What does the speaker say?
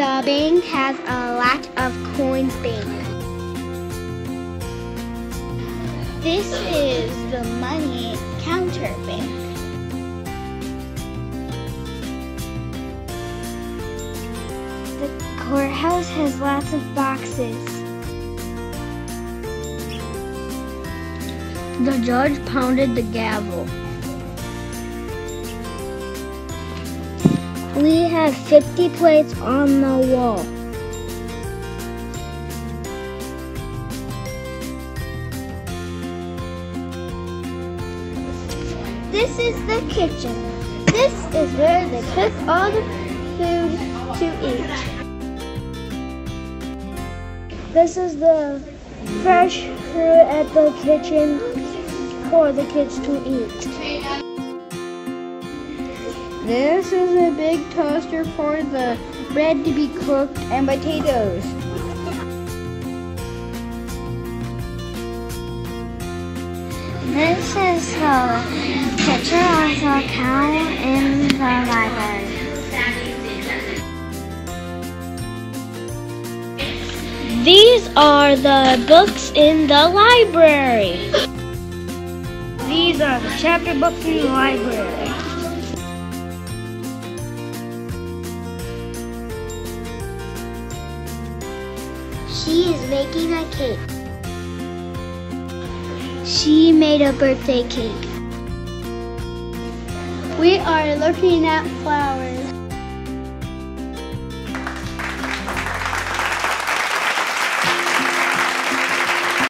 bank has a lot of coins bank. This is the money counter bank. The courthouse has lots of boxes. The judge pounded the gavel. We have 50 plates on the wall. This is the kitchen. This is where they cook all the food to eat. This is the fresh fruit at the kitchen for the kids to eat. This is a big toaster for the bread to be cooked and potatoes. This is the picture of the cow in the library. These are the books in the library. These are the chapter books in the library. She is making a cake. She made a birthday cake. We are looking at flowers.